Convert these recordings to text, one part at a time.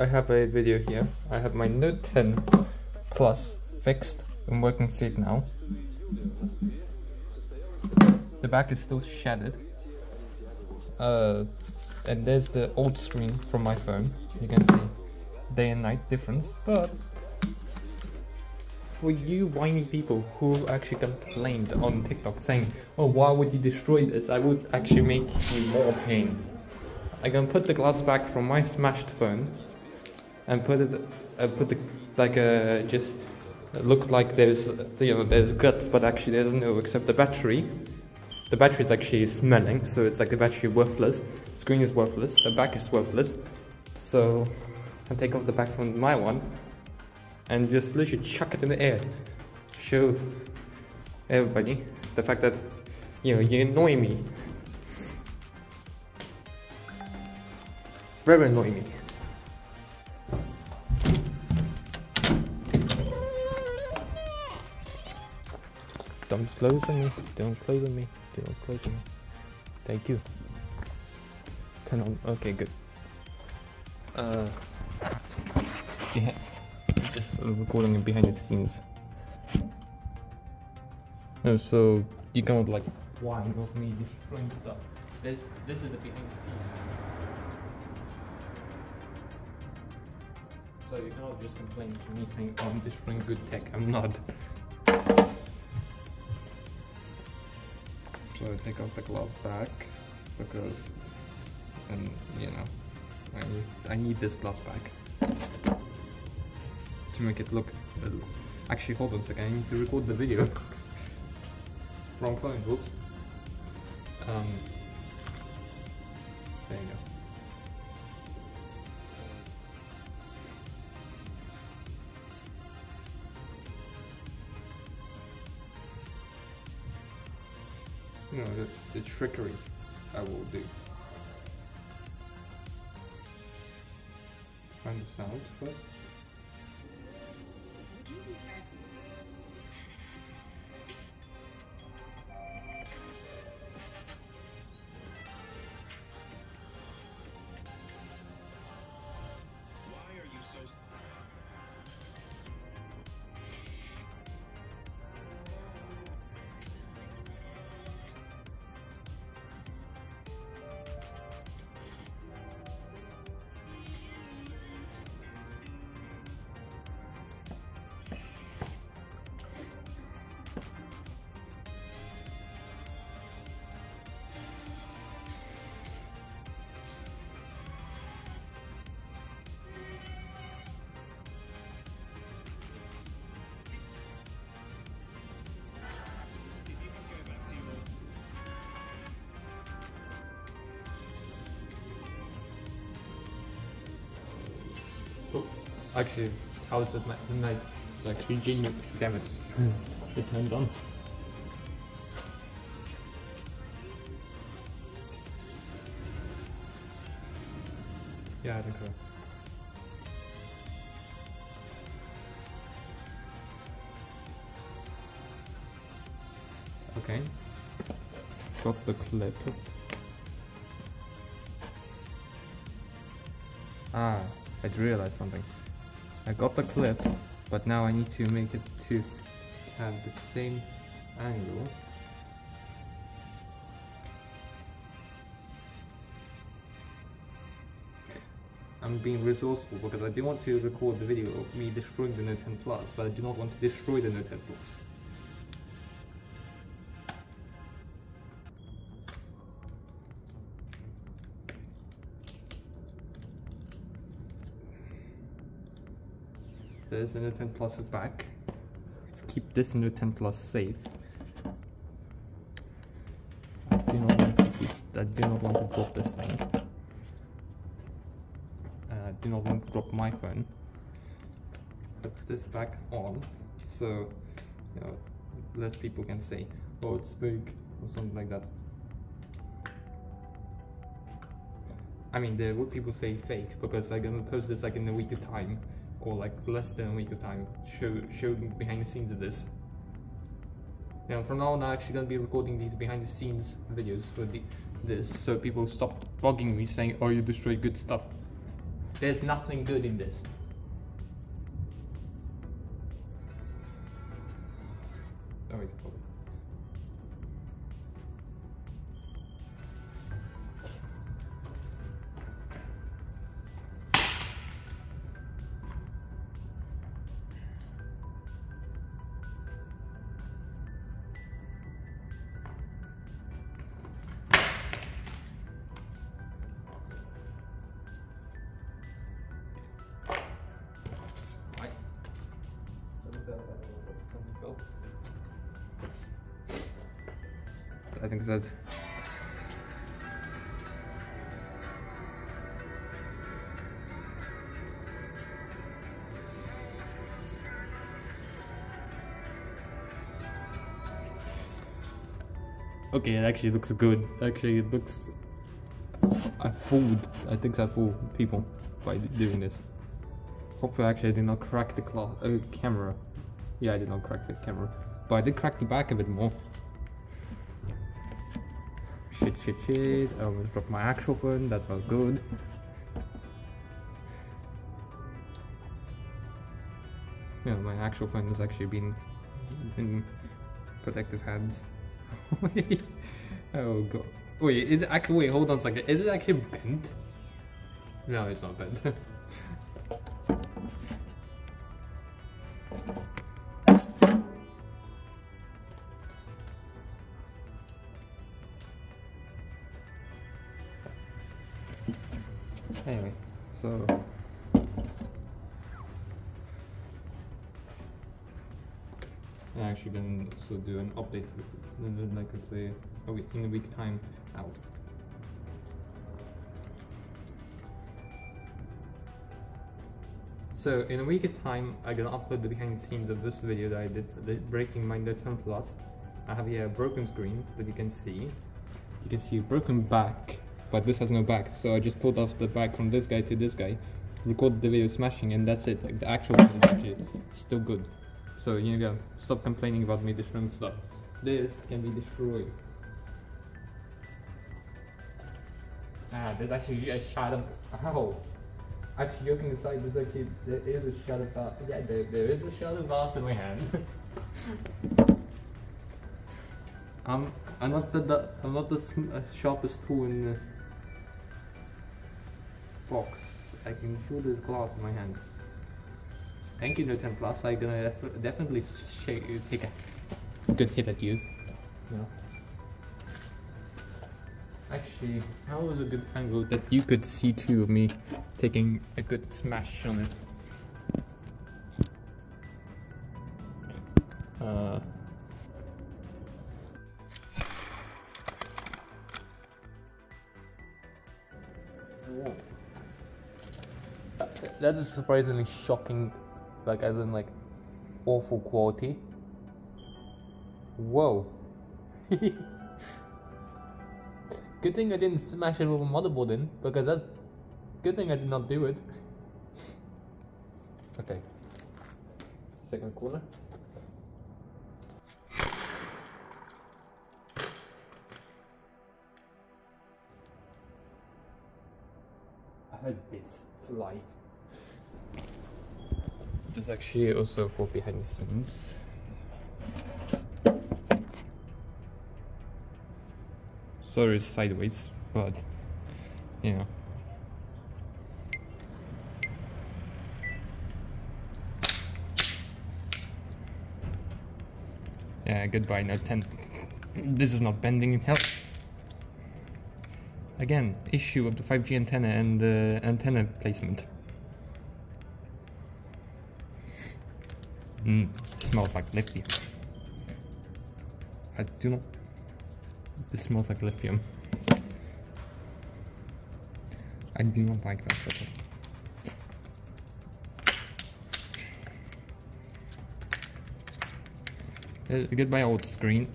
I have a video here. I have my Note 10 Plus fixed in working state now. The back is still shattered. Uh, and there's the old screen from my phone. You can see day and night difference. But for you whiny people who actually complained on TikTok saying, "Oh, why would you destroy this?" I would actually make you more pain. I can put the glass back from my smashed phone and put it, uh, put the like uh, just look like there's you know there's guts, but actually there's no except the battery. The battery is actually smelling, so it's like the battery worthless. Screen is worthless. The back is worthless. So I take off the back from my one and just literally chuck it in the air. Show everybody the fact that you know you annoy me. Very annoy me. Don't close on me. Don't close on me. Don't close on me. Thank you. Turn on. Okay, good. Uh, yeah, just sort of recording behind the scenes. No, so you cannot like whine of me destroying stuff. This this is the behind the scenes. So you cannot just complain to me saying, "Oh, I'm destroying good tech." I'm not. So I take off the glass back because, and you know, I need, I need this glass back to make it look. Uh, actually, hold on a second. I need to record the video. Wrong phone. Whoops. Um. There you go. Know, the, the trickery I will do. Find the sound first. Actually, how is it night? The night is actually genius. Damn it. it turned on. Yeah, I think so. Okay. Got the clip. Ah, I realized something. I got the clip, but now I need to make it to have the same angle. I'm being resourceful because I do want to record the video of me destroying the Note 10 Plus, but I do not want to destroy the Note 10 Plus. There's the Note 10 Plus back. Let's keep this Note 10 Plus safe. I do not want to, keep, I do not want to drop this thing. Uh, I do not want to drop my phone. Put this back on, so you know, less people can say, "Oh, it's big" or something like that. I mean, there would people say fake because I'm gonna post this like in a week of time, or like less than a week of time. Show show behind the scenes of this. Know, from now on, I'm actually gonna be recording these behind the scenes videos for the this, so people stop bugging me saying, "Oh, you destroyed good stuff." There's nothing good in this. Oh, wait, think that's Okay, it actually looks good. Actually, it looks. I fooled. I think I fooled people by doing this. Hopefully, actually, I did not crack the uh, camera. Yeah, I did not crack the camera, but I did crack the back a bit more. Shit, shit, shit. I almost dropped my actual phone. That's not good. Yeah, my actual phone has actually been in protective hands. Oh god. Wait, is it actually? Wait, hold on a second. Is it actually bent? No, it's not bent. anyway, so. I'm actually gonna also do an update, like let's say a week, in a week time out. So in a week's time, I'm gonna upload the behind the scenes of this video that I did, the breaking my 10 Plus. I have here a broken screen that you can see. You can see a broken back, but this has no back. So I just pulled off the back from this guy to this guy, recorded the video smashing, and that's it. Like the actual one is actually still good. So you know, stop complaining about me destroying stuff. This can be destroyed. Ah, there's actually a shadow. Ow. Actually, joking aside, there's actually there is a shadow glass. Yeah, there, there is a shadow glass in my hand. I'm I'm not the, the I'm not the uh, sharpest tool in the box. I can feel this glass in my hand. Thank you, Note 10 Plus. I'm gonna def- definitely shake, take a good hit at you. No. Actually, how was a good angle that you could see too of me taking a good smash on it? Uh, that is surprisingly shocking, like as in like awful quality. Whoa. good thing I didn't smash it with a motherboard in, because that good thing I did not do it. okay. Second corner. I heard bits fly. There's actually also for behind the scenes. Sorry, it's sideways, but you know. Yeah, goodbye, Note 10. This is not bending in hell. Again, issue of the 5G antenna and the antenna placement. Mmm, smells like lithium. I do not. This smells like lithium. I do not like that. Okay. Uh, goodbye, old screen.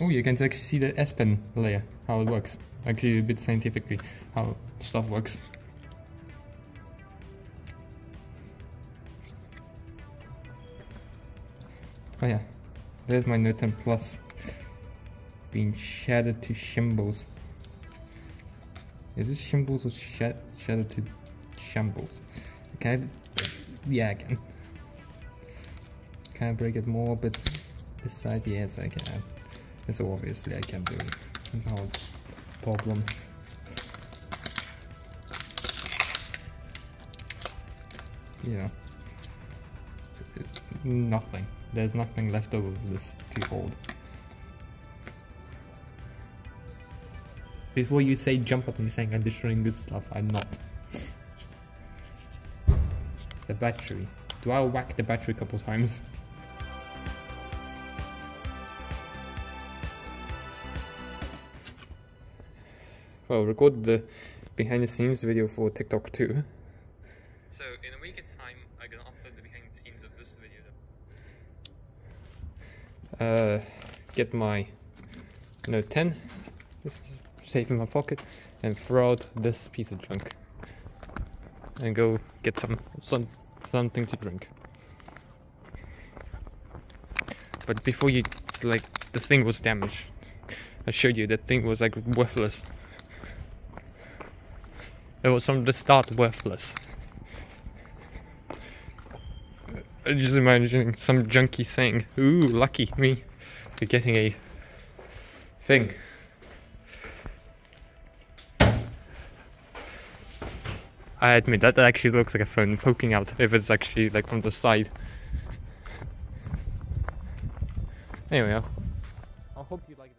Oh, you can actually see the S Pen layer, how it works. Actually, a bit scientifically, how stuff works. Oh yeah, There's my 10 Plus being shattered to shambles. Is this shambles or shat shattered to shambles? Can I? Yeah, I can. Can I break it more bits this side? Yes, I can. So obviously I can't do it. It's not a problem. Yeah. Nothing. There's nothing left over of this to hold. Before you say jump up and saying I'm destroying good stuff, I'm not. The battery. Do I whack the battery a couple times? Well, recorded the behind the scenes video for TikTok too. So in a week's time, I'm gonna upload the behind the scenes of this video. Uh, get my Note 10, save in my pocket, and throw out this piece of junk, and go get some some something to drink. But before you, like, the thing was damaged. I showed you that thing was like worthless. It was from the start worthless. I'm just imagining some junkie saying, Ooh, lucky me for getting a thing. I admit that that actually looks like a phone poking out if it's actually like from the side. Anyway, I hope you like.